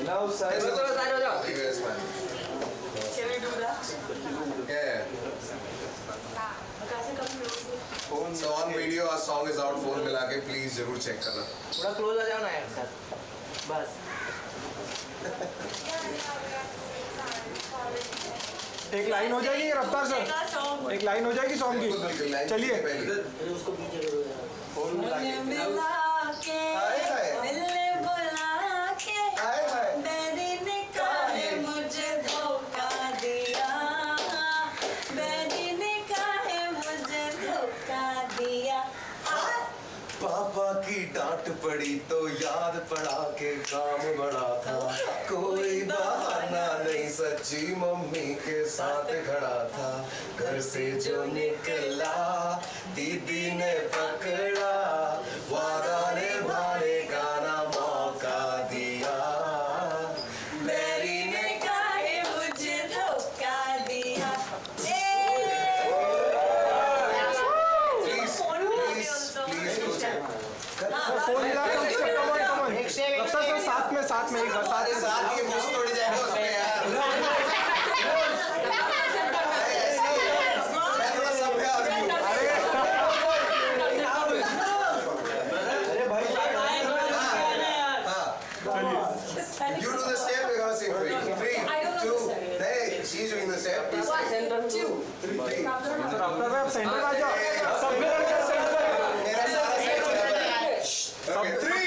Enough, sir. चलो चलो side हो जाओ Yes, man. Can we do that? Yeah, yeah. close? So on video, our song is out. Phone मिला के please ज़रूर check करना. थोड़ा क्लोज आ जाओ ना यार सर बस एक लाइन हो जाएगी रफ्तार सर. एक लाइन हो जाएगी सॉन्ग की चलिए उसको पीछे करो यार मिला पड़ा के काम बड़ा था। कोई बहाना नहीं, सच्ची मम्मी के साथ खड़ा था। घर से जो निकला, दीदी ने पकड़ा। साथ में में एक बार साथ अरे में साथ ये मुझ तोड़ जाएगा उसमें यार. ऐसे ही है. मैं थोड़ा सभ्य आदमी हूँ. अरे भाई हाँ. You do the step, we're gonna sing for you. Three, I don't know two, the step. hey, she's doing the step. Please One, sing. two. Three, three. Sir Raftaar भाई आप सेंटर आ जाओ सब लड़के सेंटर मेरा सारा set हो जाता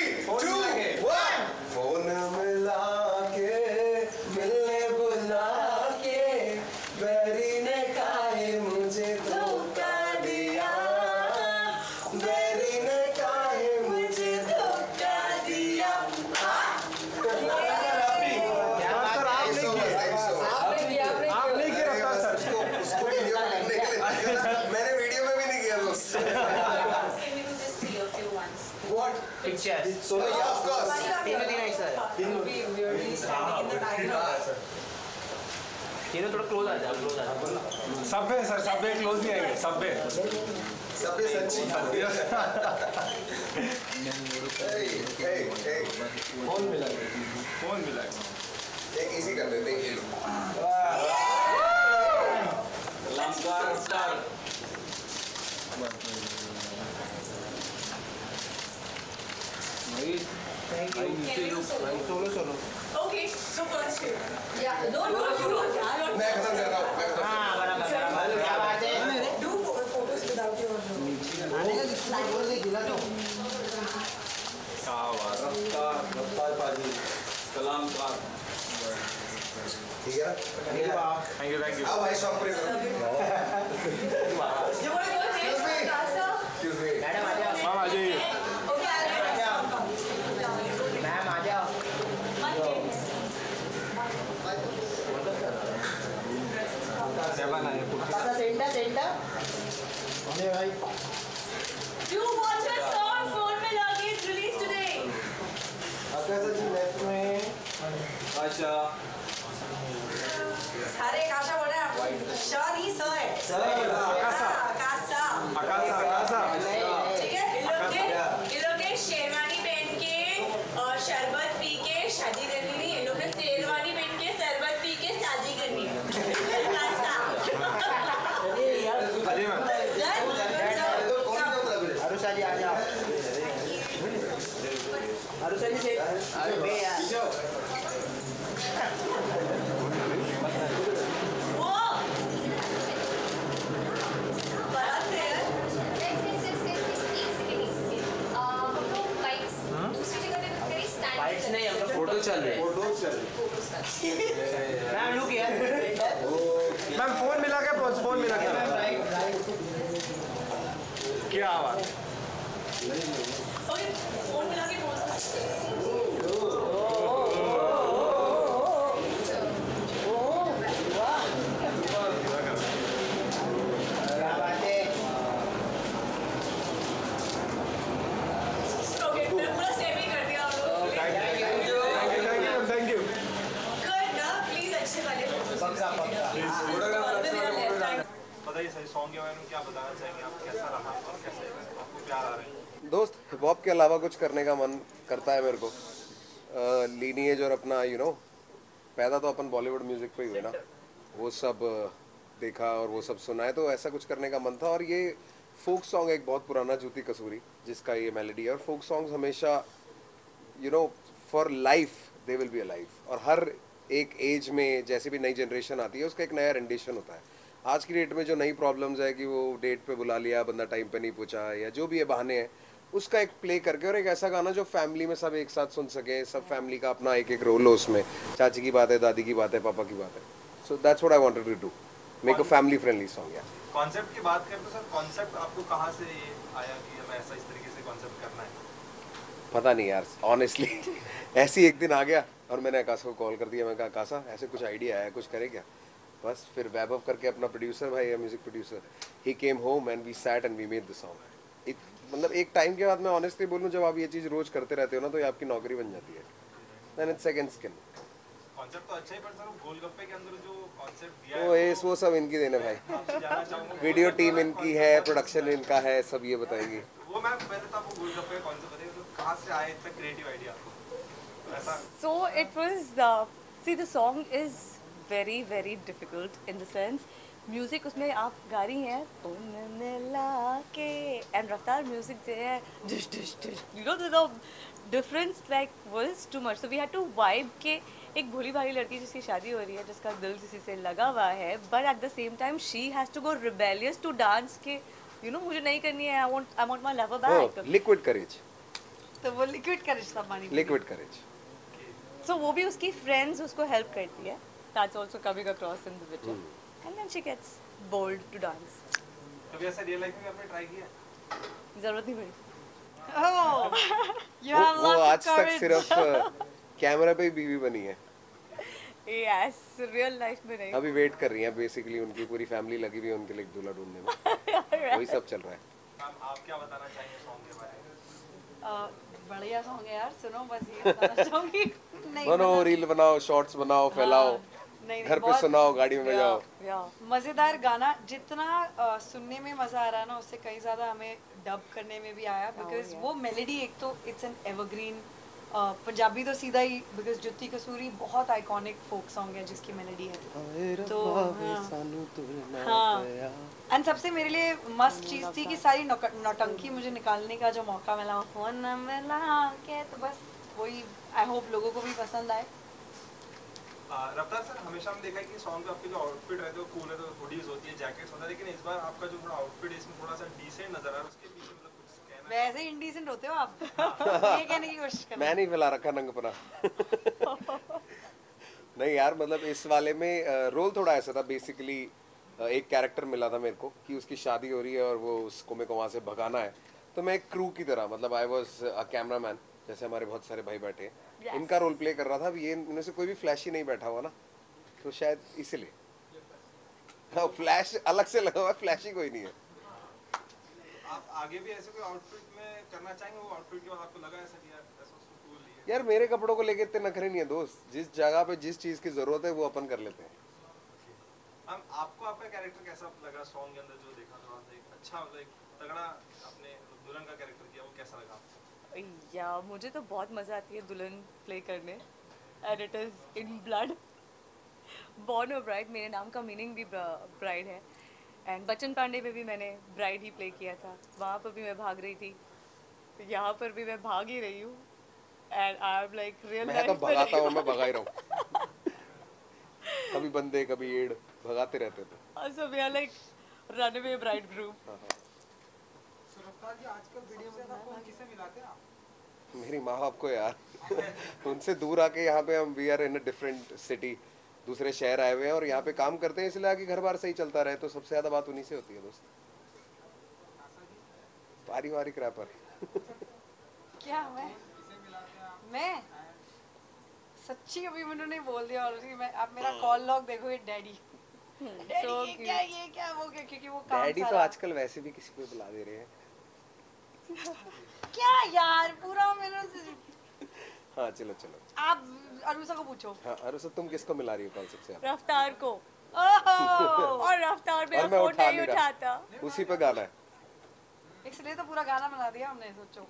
So yeah, of course. तीनों तीनों एक साथ We we are standing in the background. तीनों थोड़ा क्लोज आ जाओ क्लोज आ जाओ सब है सर सब है क्लोज नहीं आएँगे सब है सबे सच्ची Hey, hey, hey. फ़ोन मिला फ़ोन मिला एक इसी कर देते हैं ये लोग। Thank you Can we do solo? Solo solo Okay, so first you. Yeah, no, no, you don't. Yeah, you're मैं खत्म कर रहा हूँ मैं खत्म हाँ बराबर बराबर क्या बात है Do pho- photos without your रफ्तार रफ्तार पाजी कलाम का ठीक है? थैंक यू थैंक यू आओ भाई शॉप पर सेंटर सेंटर अरे भाई You watch your song, phone में log in, release today. Akash ji left में आशा बाइक्स नहीं हम फ़ोटो चल रहे हैं। फ़ोटो चल मैम लुक यार मैम फ़ोन मिला के फ़ोन मिला के राइट राइट क्या बात? फ़ोन मिला के पोस्ट क्या बात है ओके पूरा स्टेप ही कर दिया हम लोग thank you thank you thank you good ना प्लीज़ अच्छे वाले पक्का पक्का और मेरा लेफ़्ट हैंड बताइए सही सॉन्ग के बारे में क्या बताना चाहेंगे आप कैसा रहा और कैसे आपको प्यार आ रही है दोस्त हिप हॉप के अलावा कुछ करने का मन करता है मेरे को। लीनिएज और अपना यू नो पैदा तो अपन बॉलीवुड म्यूज़िक पे ही हुए ना। वो सब देखा और वो सब सुना है तो ऐसा कुछ करने का मन था। और ये फोक सॉन्ग एक बहुत पुराना जूती कसूरी जिसका ये मेलोडी है। और फोक सॉन्ग्स हमेशा you know for life they will be a life और हर एक एज में जैसे भी नई जनरेशन आती है उसका एक नया रेंडिशन होता है। आज की डेट में जो नई प्रॉब्लम्स है कि वो डेट पे बुला लिया बंदा टाइम पे नहीं पूछा या जो भी ये बहाने हैं उसका एक प्ले करके और एक ऐसा गाना जो फैमिली में सब एक साथ सुन सके सब फैमिली का अपना एक एक रोल हो उसमें। चाची की बात है दादी की बात है पापा की बात है। So that's what I wanted to do make a family friendly song या कॉन्सेप्ट की बात करें तो सर कॉन्सेप्ट आपको कहाँ से आया कि हमें ऐसा इस तरीके से कॉन्सेप्ट करना है? पता नहीं यार ऑनेस्टली ऐसे एक दिन आ गया और मैंने आकाशा को कॉल कर दिया मैं कहा आकाशा ऐसे कुछ आइडिया है कुछ करे क्या? बस फिर वैभव करके अपना प्रोड्यूसर भाई या music producer he came home and we sat and we made the song मतलब एक टाइम के बाद मैं ऑनेस्टली बोलूँ जब आप ये चीज़ रोज करते रहते हो ना तो ये आपकी नौकरी बन जाती है। देन इट्स सेकंड कॉन्सेप्ट तो अच्छा है पर सर वो गोलगप्पे के अंदर जो कॉन्सेप्ट दिया वो है वो सब इनकी देने भाई। आपसे जानना चाहूँगा वीडियो टीम इनकी है प्रोडक्शन इनका है सब ये बताएँगी। वो मैं पहले तो आपको गोलगप्पे का कॉन्सेप्ट बताइए तो कहाँ से आया इतना क्रिएटिव आइडिया आपको? ऐसा। So it was. See, the song is very, very difficult in the sense. Music उसमें आप गा रही हैं "उन मिला के एंड रफ्तार म्यूज़िक जो है dish dish dish you know the difference like was too much so we had to vibe के एक भोली भाली लड़की जिसकी शादी हो रही है जिसका दिल किसी से लगा हुआ है but at the same time she has to go rebellious to dance के यू नो मुझे नहीं करनी है I want I want my lover back liquid courage तो वो लिक्विड करेज सब मानी लिक्विड करेज So वो भी उसकी friends उसको help करती है. That's also coming across in the video. And then she gets bold to dance. कभी ऐसा रियल लाइफ में आपने ट्राई किया? ज़रूरत नहीं पड़ी. Oh, you वो, have वो lots आज of तक courage. सिर्फ़ कैमरा पे ही बीवी बनी है। Yes, real life में नहीं. अभी वेट कर रही हैं बेसिकली उनकी पूरी फैमिली लगी हुई है उनके लिए दूल्हा ढूँढने में। वही सब चल रहा है। आप क्या बताना चाहेंगे सॉन्ग के बारे में? Uh, बढ़िया सॉन्ग है यार सुनो बस ये बताना चाहूँगी। नहीं बनो मतलब- रील बनाओ शॉर्ट्स बनाओ फैलाओ। हाँ, नहीं, घर पे सुनाओ गाड़ी में बजाओ। मज़ेदार गाना जितना uh, सुनने में मज़ा आ रहा है ना उससे कई ज़्यादा हमें डब करने में भी आया बिकॉज़ वो मेलेडी एक तो इट्स एन एवरग्रीन पंजाबी तो सीधा ही बिकॉज़ जुत्ती कसूरी बहुत आइकॉनिक फोक सॉन्ग है जिसकी मेलेडी है। तो हाँ। हाँ एंड सबसे मेरे लिए मस्त चीज़ थी कि सारी नौटंकी मुझे निकालने का जो मौका मिला फ़ोन मिला के तो बस वही आई होप लोगों को भी पसंद आए। आ, रफ्तार सर हमेशा हम देखा है कि सॉन्ग पे आपके जो आउटफिट रहते हैं कूल है तो हुडीज होती है जैकेट्स होता है लेकिन इस बार आपका जो थोड़ा आउटफिट है इसमें थोड़ा सा डिसेंट नज़र आ रहा है उसके पीछे मतलब कुछ कहना वैसे इंडिसेंट होते हो आप। ये कहने की कोशिश कर। मैं नहीं फैला रखा नंगपना नहीं यार मतलब इस वाले में रोल थोड़ा ऐसा था बेसिकली एक कैरेक्टर मिला था मेरे को कि उसकी शादी हो रही है और वो उसको मेरे को वहाँ से भगाना है। तो मैं एक क्रू की तरह मतलब आई वॉज़ अ कैमरामैन जैसे हमारे बहुत सारे भाई बैठे हैं। इनका रोल प्ले कर रहा था ये इनमें से कोई भी फ्लैश ही नहीं बैठा हुआ ना। तो शायद इसीलिए। हाँ फ्लैश अलग से लगा हुआ फ्लैश ही कोई नहीं है। आप आगे भी ऐसे कोई आउटफिट में करना चाहेंगे? वो आउटफिट के बाद आपको लगा ऐसा कि यार ऐसा उसको कूल नहीं है। यार मेरे कपड़ों को लेके इतने नखरे नहीं है दोस्त। जिस जगह पे जिस चीज़ की ज़रूरत है वो अपन कर लेते हैं। हम आपको आपका कैरेक्टर कैसा लगा? सॉन्ग के अंदर जो देखा थोड़ा सा एक अच्छा मतलब तगड़ा आपने दुल्हन का कैरेक्टर किया वो कैसा लगा आपको? या मुझे तो बहुत मज़ा आती है दुल्हन प्ले करने and it is in blood born और ब्राइड मेरे नाम का मीनिंग भी ब्राइड है. एंड बच्चन पांडे में भी मैंने ब्राइड ही प्ले किया था. वहाँ पर भी मैं भाग रही थी. यहाँ पर भी मैं भाग ही रही हूँ. And I am like real मैं तो भगाता हूँ मैं भगा ही रहा हूँ. कभी बंदे कभी एड़ भगाते रहते थे। So we are like runaway bride group मेरी माँ बाप को यार। उनसे दूर आके यहाँ पे हम we are in different city दूसरे शहर आए हुए हैं और यहाँ पे काम करते हैं इसलिए आगे घर बार सही चलता रहे तो सबसे ज़्यादा बात उन्हीं से होती है दोस्त। पारिवारिक रैपर क्या मैं? मैं? सच्ची अभी मैंने नहीं बोल दिया ऑलरेडी मैं आप मेरा कॉल लॉग देखो ये डैडी डैडी so ये क्या ये क्या वो क्या क्योंकि वो काम डैडी तो आजकल वैसे भी किसी को बुला दे रहे हैं। क्या यार पूरा मेरा हाँ चलो चलो। आप अरुषा को पूछो। हाँ अरे तुम किसको मिला रही हो कॉन्सेप्ट से रफ्तार को। ओहो और रफ्तार मेरा फ़ोन उठा नहीं उठाता। उसी पे गाना है। इसलिए तो पूरा गाना बना दिया हमने सोचो।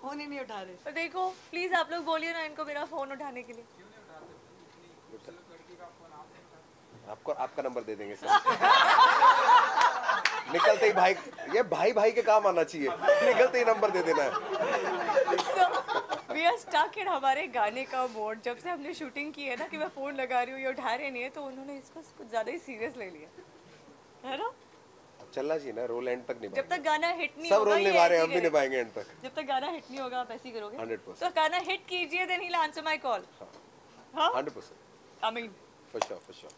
फ़ोन ही नहीं उठा रहे। और देखो प्लीज़ आप लोग बोलिए ना इनको मेरा फ़ोन उठाने के लिए। आपको आपका नंबर दे देंगे सर। निकलते ही भाई ये भाई भाई के काम आना चाहिए। निकलते ही नंबर दे देना है। We are stuck in हमारे गाने का मोड जब से हमने शूटिंग की है ना कि मैं फ़ोन लगा रही हूँ ये उठा रहे नहीं है तो उन्होंने इसको कुछ ज़्यादा ही सीरियस ले लिया। है ना? अब चलना चाहिए ना रोल एंड तक जब तक गाना हिट नहीं सब रोल निभा रहे हैं हम भी निभाएँगे एंड तक। जब तक गाना हिट नहीं होगा आप ऐसे ही करोगे। 100%. तो गाना हिट कीजिए then he answer my call हाँ। Hundred percent. I mean for sure for sure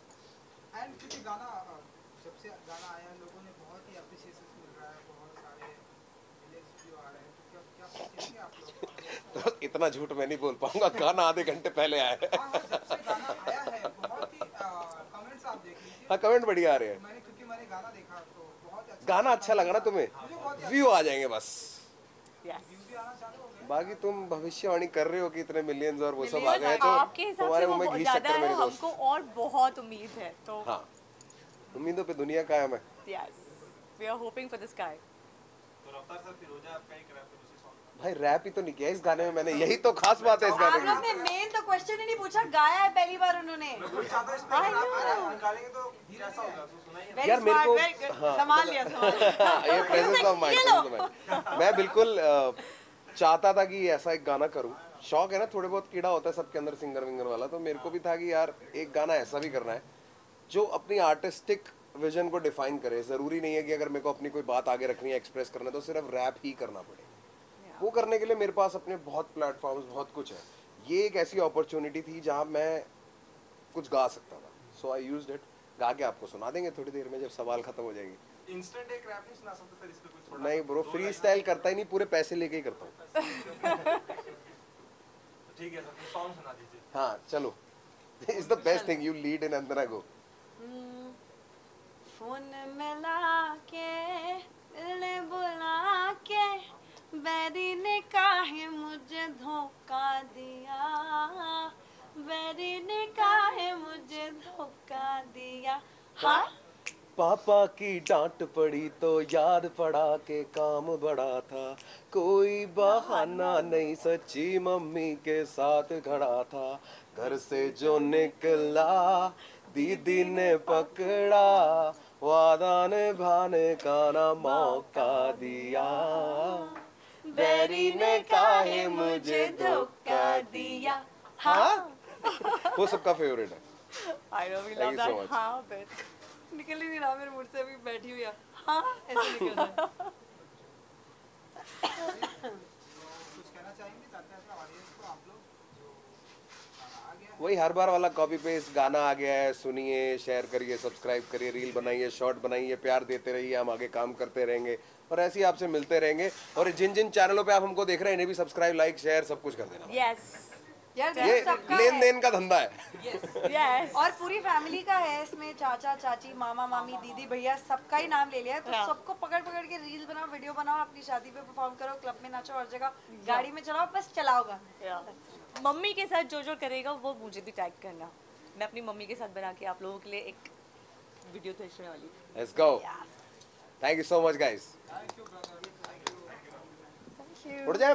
and क्योंकि गाना अ, जब से गाना आया लोगों ने बहुत ही अप्रिसिएशन मिल रहा है बहुत सारे लिरिक्स भी आ रहे हैं तो इतना झूठ मैं नहीं बोल पाऊँगा। गाना आधे घंटे पहले आया है। हाँ हाँ जब से गाना आया है बहुत ही कमेंट्स आप देख लीजिए। हाँ कमेंट बढ़िया आ रहे हैं। गाना देखा तो बहुत अच्छा गाना अच्छा लगा ना तुम्हें? व्यू आ जाएँगे बस। यस भी आना चालू हो गया। बाकी तुम भविष्यवाणी कर रहे हो कि इतने मिलियंस और वो सब आ गए तो तुम्हारे मुँह में घी ज़्यादा शक्कर है मेरे दोस्त। हमको और बहुत उम्मीद है तो हाँ। उम्मीदों पे दुनिया कायम है। Yes we are hoping for the sky तो रफ्तार सर फिरोजा आपका एक रैप है भाई रैप ही तो नहीं किया इस गाने में मैंने। यही तो खास बात है इस गाने आप लोग की। ने मेन तो क्वेश्चन ही नहीं पूछा गाया है पहली बार उन्होंने। निकालेंगे तो कैसा होगा तो यार, मेरे को- हाँ, संभाल लिया संभाल लिया। हाँ, ये प्रेजेंस ऑफ़ माइंड मैं बिल्कुल चाहता था कि ऐसा एक गाना करूँ। शौक है ना थोड़े बहुत कीड़ा होता है सबके अंदर सिंगर विंगर वाला तो मेरे को भी था कि यार एक गाना ऐसा भी करना है जो अपनी आर्टिस्टिक विजन को डिफाइन करे। ज़रूरी नहीं है कि अगर मेरे को अपनी कोई बात आगे रखनी है एक्सप्रेस करना है तो सिर्फ़ रैप ही करना पड़े। वो करने के लिए मेरे पास अपने बहुत प्लेटफॉर्म्स बहुत कुछ है। ये एक ऐसी अपॉर्चुनिटी थी जहाँ मैं कुछ गा सकता था। सो आई यूज़ इट गा के आपको सुना देंगे थोड़ी देर में जब सवाल खत्म हो जाएँगे। इंस्टेंट एक रैप नहीं सुना सकते सर इस पे कुछ थोड़ा नहीं ब्रो फ्री स्टाइल करता ही नहीं पूरे पैसे लेके ही करता हूँ। ठीक है सर सॉन्ग सुना दीजिए। हाँ चलो। Is the best thing you lead in अंदर गो फ़ोन मिला के दिल बैरी ने काहे मुझे धोखा दिया। बैरी ने काहे मुझे धोखा दिया। हाँ? पापा की डांट पड़ी तो याद पड़ा के काम बड़ा था। कोई बहाना नहीं, सच्ची मम्मी के साथ खड़ा था। घर से जो निकला, दीदी ने पकड़ा वादा ने भाने का ना मौका दिया। बैरी ने काहे मुझे धोखा दिया? हाँ? वो सबका फेवरेट है। I know we love that हाँ बट निकल ही नहीं रहा मेरे मुँह से अभी बैठी हुई है। हाँ? ऐसे निकल रहा है कुछ कहना चाहेंगे चाहते हैं अपने ऑडियंस को आप लोग जो गाना आ गया वही हर बार वाला कॉपी पेस्ट गाना आ गया है, सुनिए शेयर करिए सब्सक्राइब करिए रील बनाइए शॉर्ट बनाइए, प्यार देते रहिए, हम आगे काम करते रहेंगे और ऐसे ही आपसे मिलते रहेंगे। और जिन जिन चैनलों पे आप हमको देख रहे हैं, इन्हें भी सब्सक्राइब लाइक शेयर सब कुछ कर देना। यार ये ये लेन देन का धंधा है। यस और पूरी फैमिली का है इसमें चाचा चाची मामा मामी दीदी भैया सबका ही नाम ले लिया है। तो हाँ। सबको पकड़ पकड़ के रील बनाओ वीडियो बनाओ अपनी शादी पे परफॉर्म करो क्लब में नाचो हर जगह गाड़ी में चलाओ बस चलाओगा मम्मी के साथ जो जो करेगा वो मुझे भी टैग करना। मैं अपनी मम्मी के साथ बना के आप लोगों के लिए एक वीडियो भेजने वाली let's go thank you so much guys thank you उठ जाए